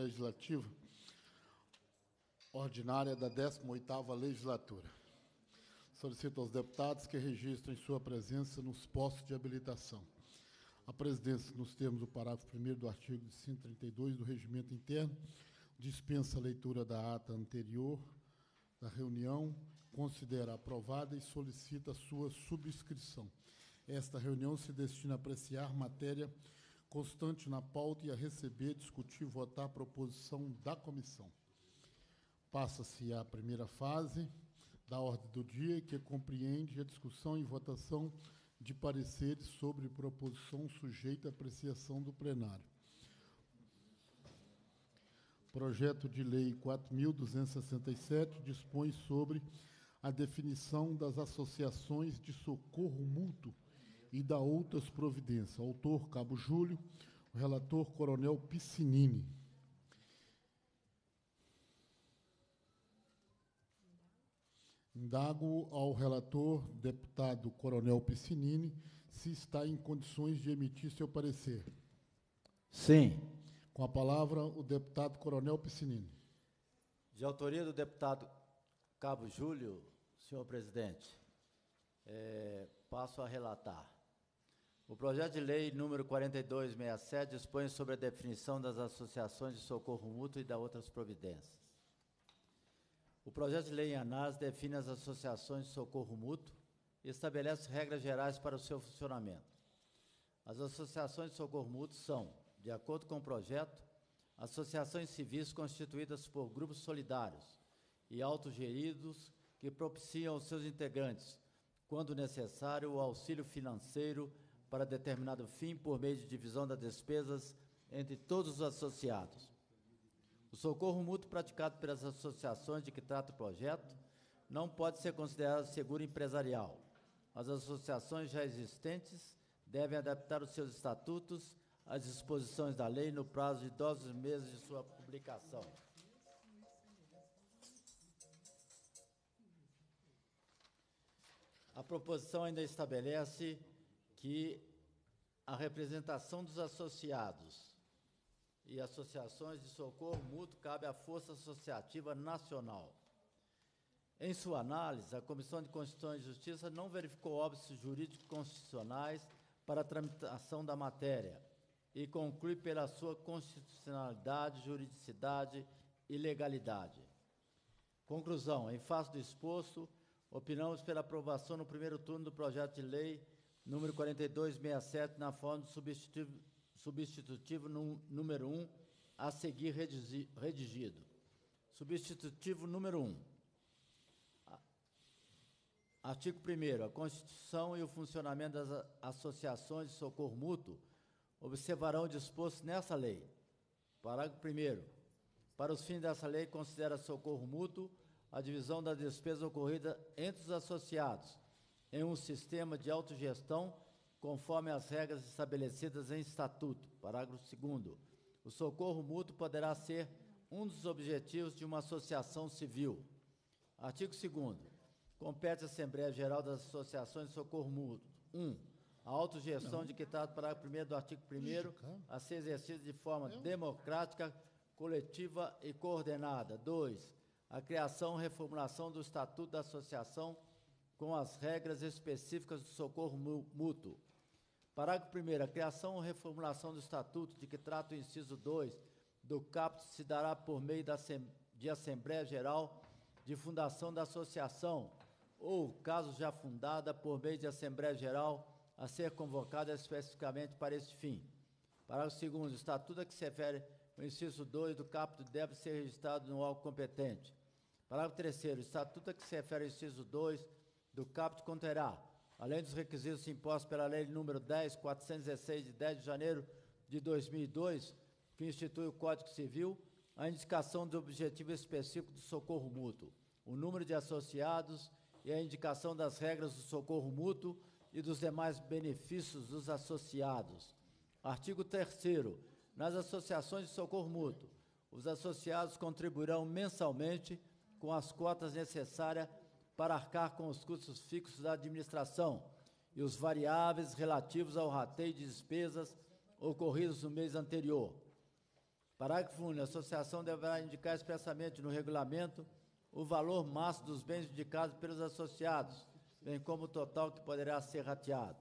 Legislativa Ordinária da 18ª Legislatura. Solicito aos deputados que registrem sua presença nos postos de habilitação. A presidência, nos termos do parágrafo 1 do artigo 132 do Regimento Interno, dispensa a leitura da ata anterior da reunião, considera aprovada e solicita sua subscrição. Esta reunião se destina a apreciar matéria constante na pauta e a receber, discutir e votar a proposição da comissão. Passa-se a primeira fase da ordem do dia, que compreende a discussão e votação de pareceres sobre proposição sujeita à apreciação do plenário. Projeto de Lei 4.267 dispõe sobre a definição das associações de socorro mútuo e da outras providências. Autor Cabo Júlio, o relator Coronel Piscinini. Indago ao relator, deputado Coronel Piscinini, se está em condições de emitir seu parecer. Sim. Com a palavra, o deputado Coronel Piscinini. De autoria do deputado Cabo Júlio, senhor presidente, é, passo a relatar. O projeto de lei número 4267 dispõe sobre a definição das associações de socorro mútuo e da outras providências. O projeto de lei em análise define as associações de socorro mútuo e estabelece regras gerais para o seu funcionamento. As associações de socorro mútuo são, de acordo com o projeto, associações civis constituídas por grupos solidários e autogeridos que propiciam aos seus integrantes, quando necessário, o auxílio financeiro para determinado fim por meio de divisão das despesas entre todos os associados. O socorro mútuo praticado pelas associações de que trata o projeto não pode ser considerado seguro empresarial. As associações já existentes devem adaptar os seus estatutos às disposições da lei no prazo de 12 meses de sua publicação. A proposição ainda estabelece que a representação dos associados e associações de socorro mútuo cabe à Força Associativa Nacional. Em sua análise, a Comissão de Constituição e Justiça não verificou óbices jurídicos constitucionais para a tramitação da matéria e conclui pela sua constitucionalidade, juridicidade e legalidade. Conclusão: em face do exposto, opinamos pela aprovação no primeiro turno do projeto de lei número 4267 na forma de substitutivo substitutivo número 1 a seguir redigido. Substitutivo número 1. Artigo 1 A Constituição e o funcionamento das associações de socorro mútuo observarão o disposto nessa lei. Parágrafo 1 Para os fins dessa lei, considera socorro mútuo a divisão das despesas ocorridas entre os associados em um sistema de autogestão conforme as regras estabelecidas em estatuto. Parágrafo 2 O socorro mútuo poderá ser um dos objetivos de uma associação civil. Artigo 2 Compete à Assembleia Geral das Associações de Socorro Mútuo. 1. Um, a autogestão Não. de que trata o parágrafo 1 do artigo 1 a ser exercida de forma democrática, coletiva e coordenada. 2. A criação e reformulação do Estatuto da Associação com as regras específicas do socorro mútuo. Parágrafo 1 A criação ou reformulação do Estatuto de que trata o inciso 2 do caput se dará por meio de Assembleia Geral de fundação da associação ou, caso já fundada, por meio de Assembleia Geral a ser convocada especificamente para este fim. Parágrafo 2 O Estatuto a que se refere o inciso 2 do caput deve ser registrado no órgão competente. Parágrafo 3 O Estatuto a que se refere o inciso 2 do caput conterá além dos requisitos impostos pela Lei número 10.416, de 10 de janeiro de 2002, que institui o Código Civil, a indicação do objetivo específico do socorro mútuo, o número de associados e a indicação das regras do socorro mútuo e dos demais benefícios dos associados. Artigo 3 Nas associações de socorro mútuo, os associados contribuirão mensalmente com as cotas necessárias para arcar com os custos fixos da administração e os variáveis relativos ao rateio de despesas ocorridos no mês anterior. Parágrafo único. A associação deverá indicar expressamente no regulamento o valor máximo dos bens indicados pelos associados, bem como o total que poderá ser rateado.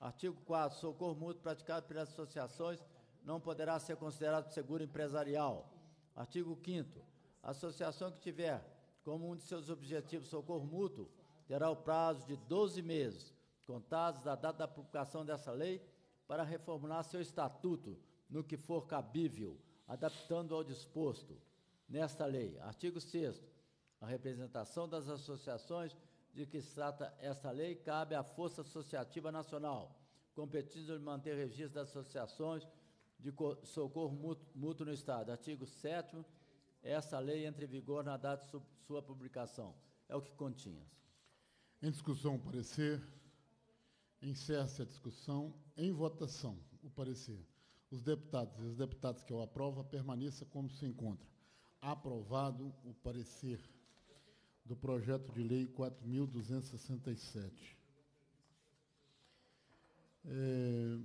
Artigo 4. Socorro mútuo praticado pelas associações não poderá ser considerado seguro empresarial. Artigo 5 A associação que tiver como um de seus objetivos socorro mútuo terá o prazo de 12 meses, contados da data da publicação dessa lei, para reformular seu estatuto no que for cabível, adaptando ao disposto nesta lei. Artigo 6 A representação das associações de que se trata esta lei cabe à Força Associativa Nacional, competindo de manter registro das associações de socorro mútuo, no Estado. Artigo 7 essa lei entra em vigor na data de sua publicação. É o que continha. Em discussão, o parecer. Encerra-se a discussão. Em votação, o parecer. Os deputados e as deputadas que eu aprovo permaneça como se encontra. Aprovado o parecer do projeto de lei 4.267. É,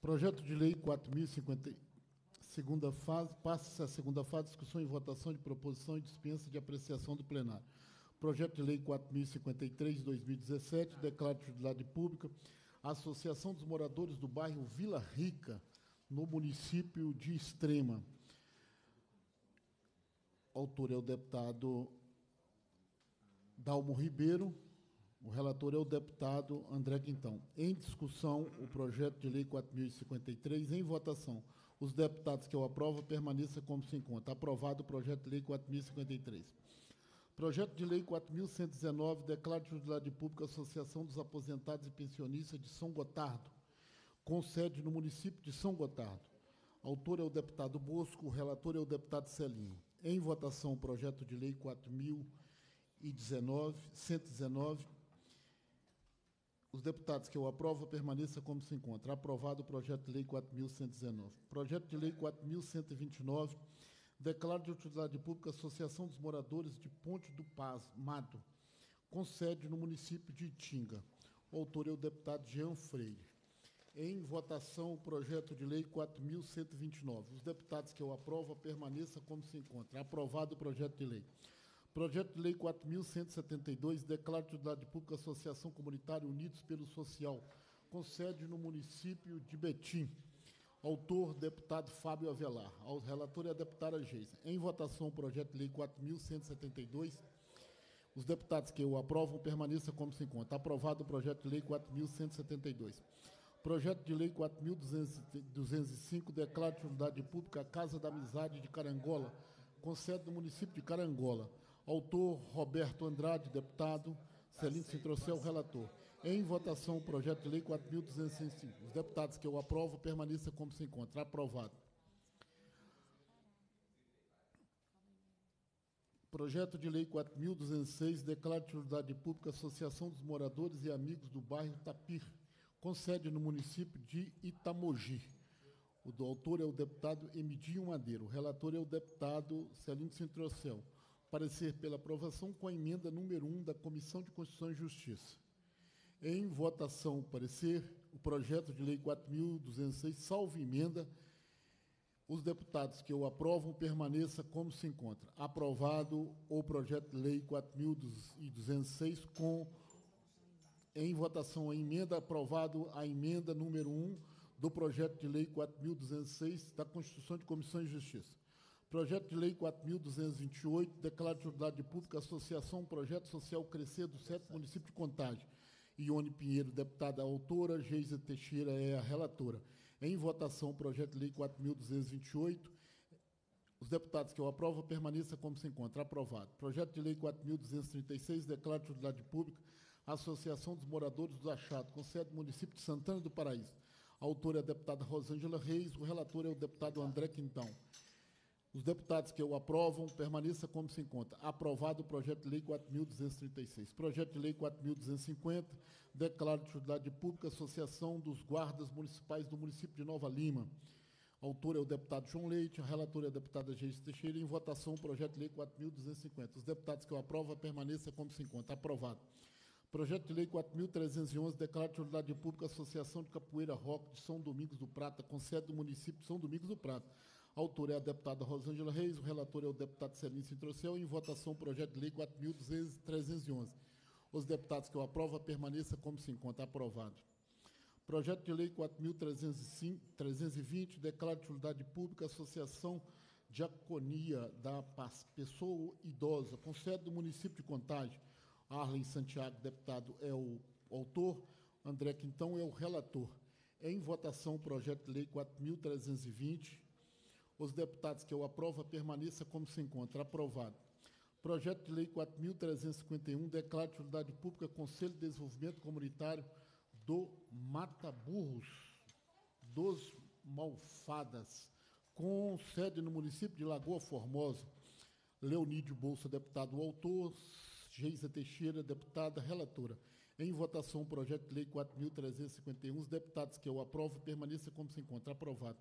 projeto de lei 4.050, segunda fase, passa-se a segunda fase, discussão e votação de proposição e dispensa de apreciação do plenário. Projeto de lei 4.053, de 2017, declara de utilidade pública a Associação dos Moradores do bairro Vila Rica, no município de Extrema. autor é o deputado Dalmo Ribeiro. O relator é o deputado André Quintão. Em discussão, o projeto de lei 4.053, em votação. Os deputados que eu aprovo permaneçam como se encontra. Aprovado o projeto de lei 4.053. Projeto de Lei 4.119 declara de utilidade pública a Associação dos Aposentados e Pensionistas de São Gotardo, com sede no município de São Gotardo. Autor é o deputado Bosco, relator é o deputado Celinho. Em votação, o projeto de lei 4.019, 119. Os deputados que eu aprovo permaneçam como se encontra. Aprovado o projeto de lei 4.119. Projeto de lei 4.129 Declaro de utilidade pública a Associação dos Moradores de Ponte do Paz, Mato, com sede no município de Itinga. O autor é o deputado Jean Freire. Em votação, o projeto de lei 4.129. Os deputados que eu aprovo permaneçam como se encontra. Aprovado o projeto de lei. Projeto de lei 4.172 declara de utilidade pública Associação Comunitária Unidos pelo Social, com sede no município de Betim. Autor, deputado Fábio Avelar. Ao relator é a deputada Geisa. Em votação, o projeto de lei 4.172. Os deputados que o aprovam permaneçam como se encontra. Aprovado o projeto de lei 4.172. Projeto de lei 4.205 declara de unidade pública a Casa da Amizade de Carangola, com sede no município de Carangola. Autor, Roberto Andrade, deputado. Celino Citrocel, relator. Em votação, o projeto de lei 4.205. Os deputados que eu aprovo permaneçam como se encontra. Aprovado. Projeto de lei 4.206 declara de utilidade pública Associação dos Moradores e Amigos do bairro Tapir, com sede no município de Itamogi. O autor é o deputado Emidinho Madeiro. O relator é o deputado Celino Centrocel. Parecer pela aprovação com a emenda número 1 da Comissão de Constituição e Justiça. Em votação, o parecer, o projeto de lei 4.206, salvo emenda, os deputados que o aprovam permaneça como se encontra. Aprovado o projeto de lei 4.206 com em votação a emenda aprovado a emenda número 1 do projeto de lei 4.206 da Constituição de Comissão de Justiça. Projeto de lei 4.228 declara de utilidade pública Associação Projeto Social Crescer do sétimo município de Contagem Ione Pinheiro, deputada autora, Geisa Teixeira é a relatora. Em votação, o projeto de lei 4.228. Os deputados que eu aprovo permaneçam como se encontra. Aprovado. Projeto de lei 4.236 declara de utilidade pública Associação dos Moradores do Achado, com sede no município de Santana do Paraíso. A autora é a deputada Rosângela Reis, o relator é o deputado André Quintão. Os deputados que o aprovam, permaneça como se encontra. Aprovado o projeto de lei 4.236. Projeto de lei 4.250, declara de utilidade pública Associação dos Guardas Municipais do município de Nova Lima. Autor é o deputado João Leite, a relatora é a deputada Geis Teixeira. Em votação, o projeto de lei 4.250. Os deputados que o aprovam, permaneça como se encontra. Aprovado. Projeto de lei 4.311, declara de utilidade pública Associação de Capoeira Rock de São Domingos do Prata, com sede do município de São Domingos do Prata Autor é a deputada Rosângela Reis, o relator é o deputado Celino Sintrocel. Em votação, o projeto de lei 4.311. Os deputados que o aprovam, permaneça como se encontra aprovado. Projeto de lei 4.320, declara de utilidade pública a Associação Diaconia da Pessoa Idosa, com sede do município de Contagem. Arlen Santiago, deputado, é o autor, André Quintão é o relator. Em votação, o projeto de lei 4.320. Os deputados que o aprovam, permaneça como se encontra. Aprovado. Projeto de lei 4.351, declara de utilidade pública Conselho de Desenvolvimento Comunitário do Mata Burros, dos Malfadas, com sede no município de Lagoa Formosa. Leonídio Bolsa, deputado autor, Geisa Teixeira, deputada relatora. Em votação, o projeto de lei 4.351. Os deputados que eu aprovo permaneçam como se encontra. Aprovado.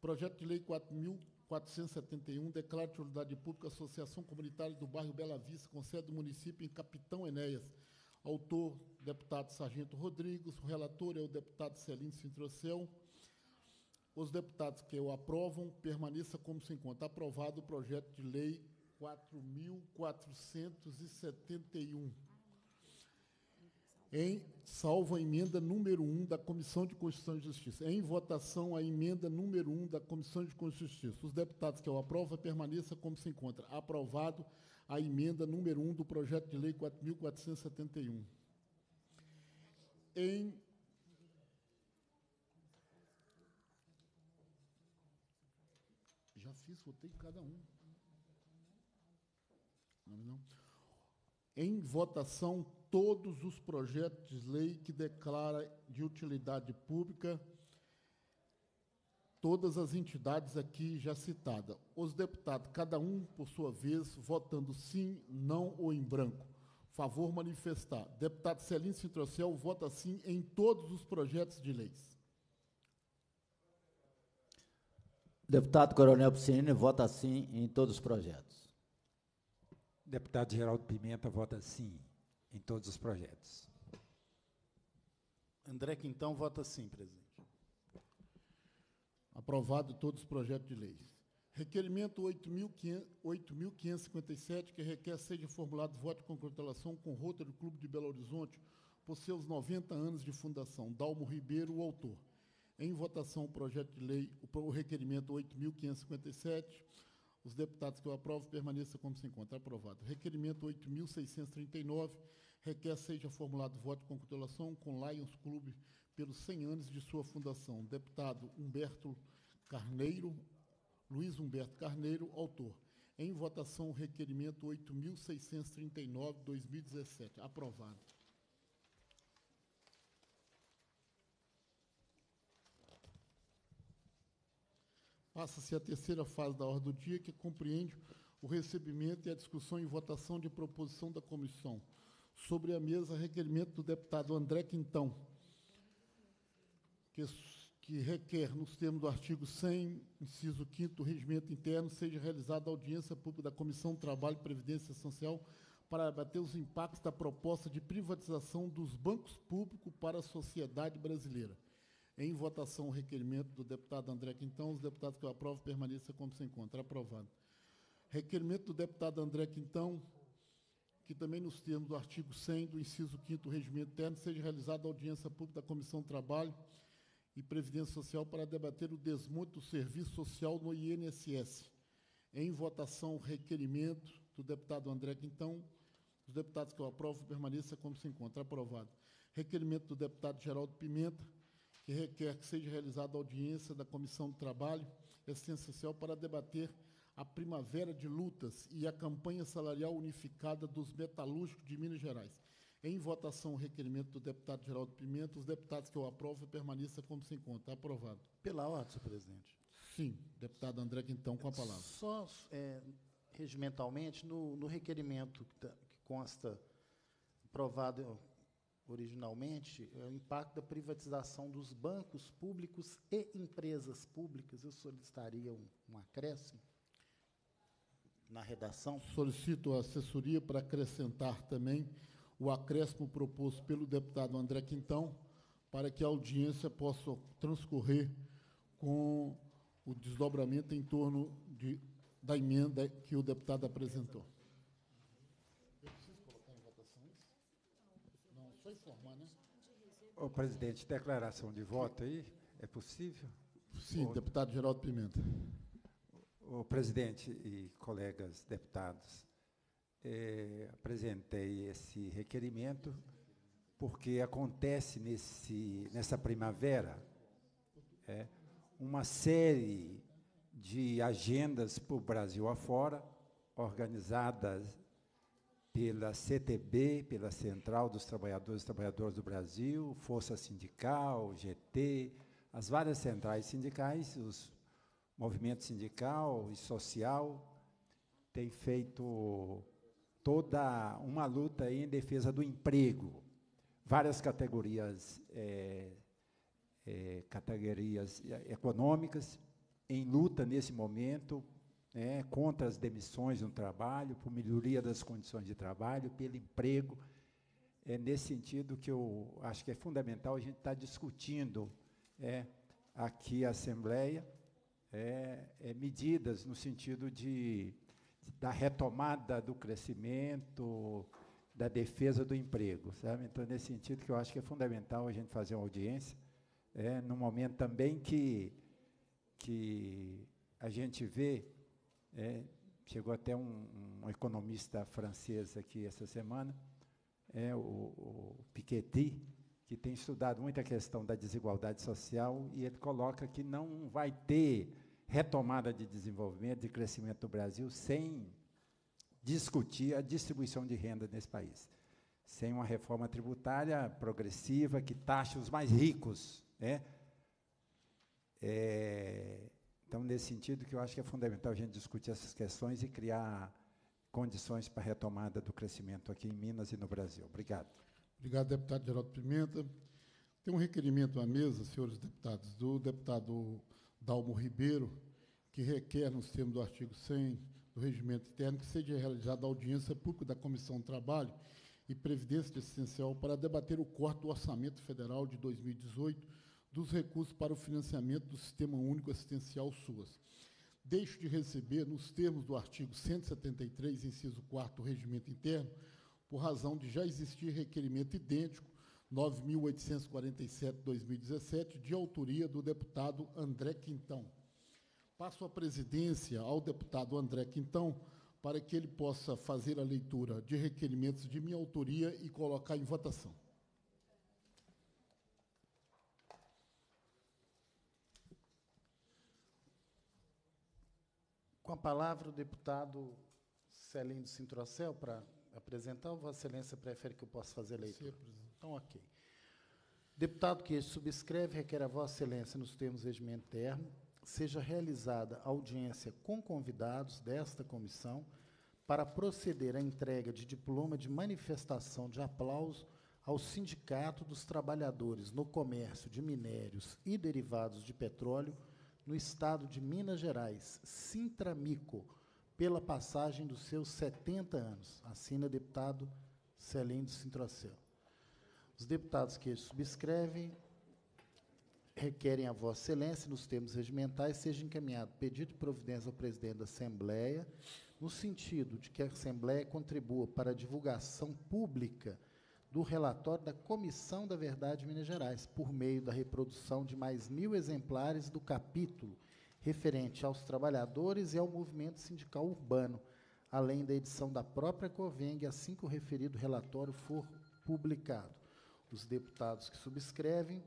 Projeto de lei 4.471 declara de utilidade pública a Associação Comunitária do Bairro Bela Vista, com sede do município em Capitão Enéas. Autor, deputado Sargento Rodrigues. O relator é o deputado Celino Sintrocel. Os deputados que o aprovam, permaneça como se encontra. Aprovado o projeto de lei 4.471. Em salvo a emenda número 1 da Comissão de Constituição e Justiça. Em votação a emenda número 1 da Comissão de Constituição e Justiça. Os deputados que o aprovam, permaneça como se encontra. Aprovado a emenda número 1 do projeto de lei 4.471. Em Já fiz, votei cada um. Não, não. Em votação, todos os projetos de lei que declara de utilidade pública todas as entidades aqui já citadas. Os deputados, cada um por sua vez, votando sim, não ou em branco. Favor manifestar. Deputado Celino Sintrocel vota sim em todos os projetos de leis. Deputado Coronel Piscinini vota sim em todos os projetos. Deputado Geraldo Pimenta vota sim em todos os projetos. André Quintão vota sim, presidente. Aprovado todos os projetos de leis. Requerimento 8.557, que requer seja formulado voto de congratulação com Rota do Clube de Belo Horizonte por seus 90 anos de fundação. Dalmo Ribeiro, o autor. Em votação, o projeto de lei, o requerimento 8.557. Os deputados que eu aprovo permaneçam como se encontra. Aprovado. Requerimento 8.639 requer seja formulado voto de congratulação com Lions Clube pelos 100 anos de sua fundação. Deputado Humberto Carneiro, Luiz Humberto Carneiro, autor. Em votação, o requerimento 8.639-2017. Aprovado. Passa-se a terceira fase da ordem do dia, que compreende o recebimento e a discussão e votação de proposição da comissão. Sobre a mesa, requerimento do deputado André Quintão, que, que requer, nos termos do artigo 100, inciso 5 do regimento interno, seja realizada audiência pública da Comissão Trabalho e Previdência Social para abater os impactos da proposta de privatização dos bancos públicos para a sociedade brasileira. Em votação, o requerimento do deputado André Quintão. Os deputados que eu aprovo permaneçam como se encontra. Aprovado. Requerimento do deputado André Quintão, que também nos termos do artigo 100 do inciso 5 do regimento interno, seja realizada audiência pública da Comissão do Trabalho e Previdência Social para debater o desmonte do serviço social no INSS. Em votação, o requerimento do deputado André Quintão. Os deputados que eu aprovo permaneçam como se encontra. Aprovado. Requerimento do deputado Geraldo Pimenta, que requer que seja realizada audiência da Comissão do Trabalho e Assistência Social para debater a Primavera de Lutas e a campanha salarial unificada dos metalúrgicos de Minas Gerais. Em votação, o requerimento do deputado Geraldo Pimenta. Os deputados que eu aprovo permaneça como se encontra. Aprovado. Pela ordem, senhor presidente. Sim. Deputado André Quintão, com a palavra. Só é, regimentalmente, no, no requerimento que, tá, que consta aprovado originalmente, é o impacto da privatização dos bancos públicos e empresas públicas. Eu solicitaria um, um acréscimo na redação. Solicito a assessoria para acrescentar também o acréscimo proposto pelo deputado André Quintão, para que a audiência possa transcorrer com o desdobramento em torno de, da emenda que o deputado apresentou. Eu preciso colocar em votação isso? Não, só informar, né? Ô, presidente, declaração de voto aí, é possível? Sim, Ô, deputado Geraldo Pimenta. O presidente e colegas deputados, eh, apresentei esse requerimento porque acontece nesse, nessa primavera é, uma série de agendas para o Brasil afora, organizadas pela CTB, pela Central dos Trabalhadores e Trabalhadoras do Brasil, Força Sindical, GT, as várias centrais sindicais, os movimento sindical e social têm feito toda uma luta em defesa do emprego. Várias categorias, é, é, categorias econômicas em luta nesse momento né, contra as demissões no trabalho, por melhoria das condições de trabalho, pelo emprego. É nesse sentido que eu acho que é fundamental a gente estar tá discutindo é, aqui a Assembleia é, é, medidas no sentido de, da retomada do crescimento, da defesa do emprego, sabe? Então, nesse sentido que eu acho que é fundamental a gente fazer uma audiência, é, num momento também que, que a gente vê, é, chegou até um, um, economista francês aqui essa semana, é, o, o Piketty, que tem estudado muito a questão da desigualdade social, e ele coloca que não vai ter retomada de desenvolvimento, de crescimento do Brasil, sem discutir a distribuição de renda nesse país. Sem uma reforma tributária progressiva que taxe os mais ricos. Né? É, então, nesse sentido, que eu acho que é fundamental a gente discutir essas questões e criar condições para a retomada do crescimento aqui em Minas e no Brasil. Obrigado. Obrigado, deputado Geraldo Pimenta. Tem um requerimento à mesa, senhores deputados, do deputado Dalmo Ribeiro, que requer, nos termos do artigo 100 do Regimento Interno, que seja realizada audiência pública da Comissão do Trabalho e Previdência Essencial para debater o corte do Orçamento Federal de 2018 dos recursos para o financiamento do Sistema Único Assistencial SUAS. Deixo de receber, nos termos do artigo 173, inciso 4 do Regimento Interno, por razão de já existir requerimento idêntico 9.847-2017, de autoria do deputado André Quintão. Passo a presidência ao deputado André Quintão para que ele possa fazer a leitura de requerimentos de minha autoria e colocar em votação. Com a palavra, o deputado Celindo Sintrocel para apresentar, ou Vossa Excelência prefere que eu possa fazer a leitura? Então, ok. Deputado que subscreve requer a Vossa Excelência, nos termos do regimento interno, seja realizada audiência com convidados desta comissão para proceder à entrega de diploma de manifestação de aplauso ao Sindicato dos Trabalhadores no Comércio de Minérios e Derivados de Petróleo no Estado de Minas Gerais, Sintramico, pela passagem dos seus 70 anos. Assina deputado Celino Sintrocel. Os deputados que subscrevem requerem a Vossa Excelência, nos termos regimentais, seja encaminhado pedido de providência ao presidente da Assembleia, no sentido de que a Assembleia contribua para a divulgação pública do relatório da Comissão da Verdade de Minas Gerais, por meio da reprodução de mais mil exemplares do capítulo referente aos trabalhadores e ao movimento sindical urbano, além da edição da própria Coveng, assim que o referido relatório for publicado. Os deputados que subscrevem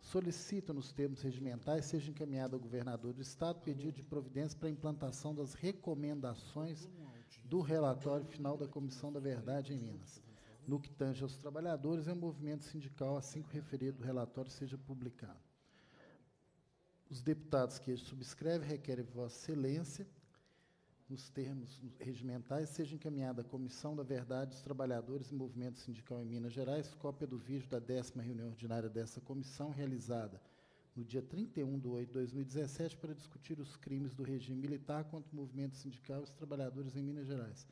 solicitam, nos termos regimentais, seja encaminhado ao governador do Estado pedido de providência para a implantação das recomendações do relatório final da Comissão da Verdade em Minas, no que tange aos trabalhadores e ao movimento sindical, assim que o referido relatório seja publicado. Os deputados que subscrevem requerem Vossa Excelência, nos termos regimentais, seja encaminhada à Comissão da Verdade dos Trabalhadores e Movimento Sindical em Minas Gerais cópia do vídeo da décima reunião ordinária dessa comissão, realizada no dia 31 de 8 de 2017, para discutir os crimes do regime militar contra o movimento sindical e os trabalhadores em Minas Gerais,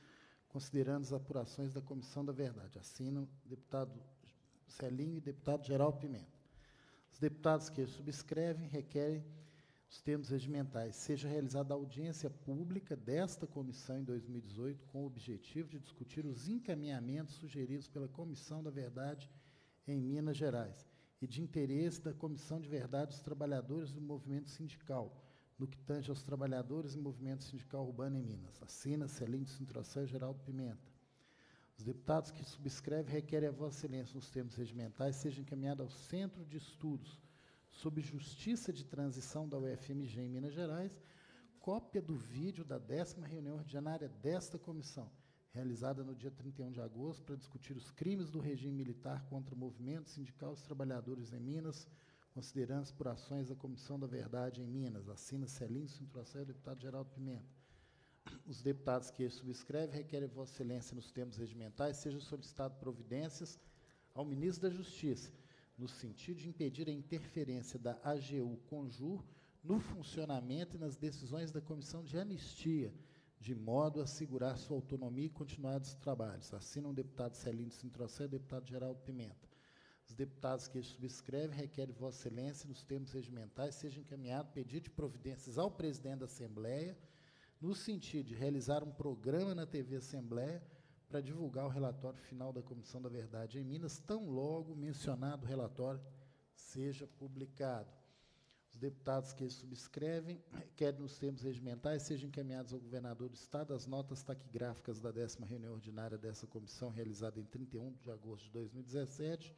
considerando as apurações da Comissão da Verdade. Assinam deputado Celinho e deputado Geraldo Pimenta. Os deputados que subscrevem requerem, os termos regimentais, seja realizada audiência pública desta comissão em 2018 com o objetivo de discutir os encaminhamentos sugeridos pela Comissão da Verdade em Minas Gerais e de interesse da Comissão de Verdade dos Trabalhadores do Movimento Sindical, no que tange aos trabalhadores e movimento sindical urbano em Minas. Assina Celinde Sintroção e Geraldo Pimenta. Os deputados que subscrevem requerem a Vossa Excelência nos termos regimentais seja encaminhado ao Centro de Estudos sobre Justiça de Transição da UFMG em Minas Gerais, cópia do vídeo da décima reunião ordinária desta comissão, realizada no dia 31 de agosto, para discutir os crimes do regime militar contra o movimento sindical trabalhadores em Minas, considerando por ações da Comissão da Verdade em Minas. Assina Celinho Cintroação o deputado Geraldo Pimenta. Os deputados que subscrevem requerem Vossa Excelência nos termos regimentais sejam solicitadas providências ao ministro da Justiça, no sentido de impedir a interferência da AGU Conjur no funcionamento e nas decisões da Comissão de Anistia, de modo a assegurar sua autonomia e continuidade dos trabalhos. Assinam o deputado Celino Sintrocé deputado Geraldo Pimenta. Os deputados que subscrevem requerem Vossa Excelência, nos termos regimentais, seja encaminhado pedido de providências ao presidente da Assembleia, no sentido de realizar um programa na TV Assembleia para divulgar o relatório final da Comissão da Verdade em Minas, tão logo mencionado relatório seja publicado. Os deputados que subscrevem querem, nos termos regimentais, sejam encaminhados ao governador do Estado as notas taquigráficas da décima reunião ordinária dessa comissão, realizada em 31 de agosto de 2017,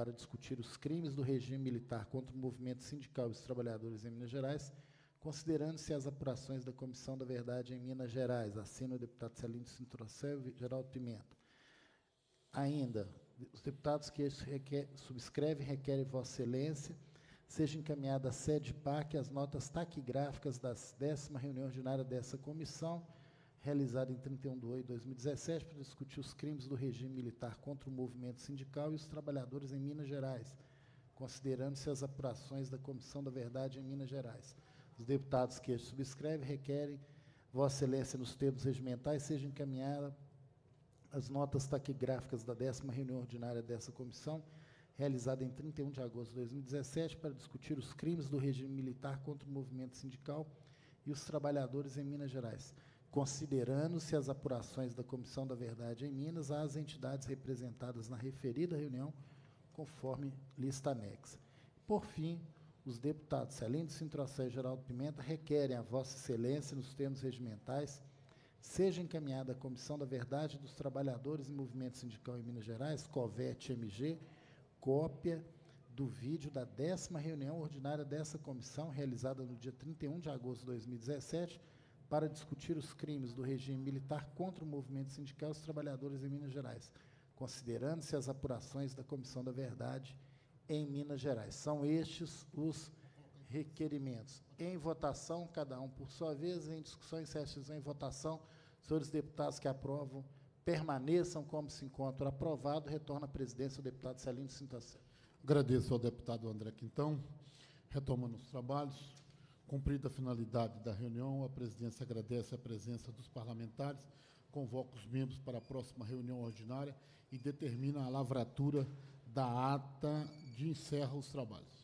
para discutir os crimes do regime militar contra o movimento sindical e os trabalhadores em Minas Gerais, considerando-se as apurações da Comissão da Verdade em Minas Gerais. Assina o deputado Celino Sintrocel e Geraldo Pimenta. Ainda, os deputados que requer, subscrevem requerem Vossa Excelência seja encaminhada à sede PAC as notas taquigráficas da décima reunião ordinária dessa comissão, realizada em 31 de 8 de 2017, para discutir os crimes do regime militar contra o movimento sindical e os trabalhadores em Minas Gerais, considerando-se as apurações da Comissão da Verdade em Minas Gerais. Os deputados que subscrevem requerem Vossa Excelência, nos termos regimentais, seja encaminhada as notas taquigráficas da décima reunião ordinária dessa comissão, realizada em 31 de agosto de 2017, para discutir os crimes do regime militar contra o movimento sindical e os trabalhadores em Minas Gerais considerando-se as apurações da Comissão da Verdade em Minas às entidades representadas na referida reunião, conforme lista anexa. Por fim, os deputados Celino Sintrocé e Geraldo Pimenta requerem a Vossa Excelência, nos termos regimentais, seja encaminhada à Comissão da Verdade dos Trabalhadores e Movimento Sindical em Minas Gerais, COVET-MG, cópia do vídeo da décima reunião ordinária dessa comissão, realizada no dia 31 de agosto de 2017, para discutir os crimes do regime militar contra o movimento sindical e os trabalhadores em Minas Gerais, considerando-se as apurações da Comissão da Verdade em Minas Gerais. São estes os requerimentos. Em votação, cada um por sua vez, em discussão e sessões em votação, senhores deputados que aprovam permaneçam como se encontram aprovado. Retorna à presidência o deputado Celino Sintação. Agradeço ao deputado André Quintão. Retomando os trabalhos. Cumprida a finalidade da reunião, a presidência agradece a presença dos parlamentares, convoca os membros para a próxima reunião ordinária e determina a lavratura da ata de encerra os trabalhos.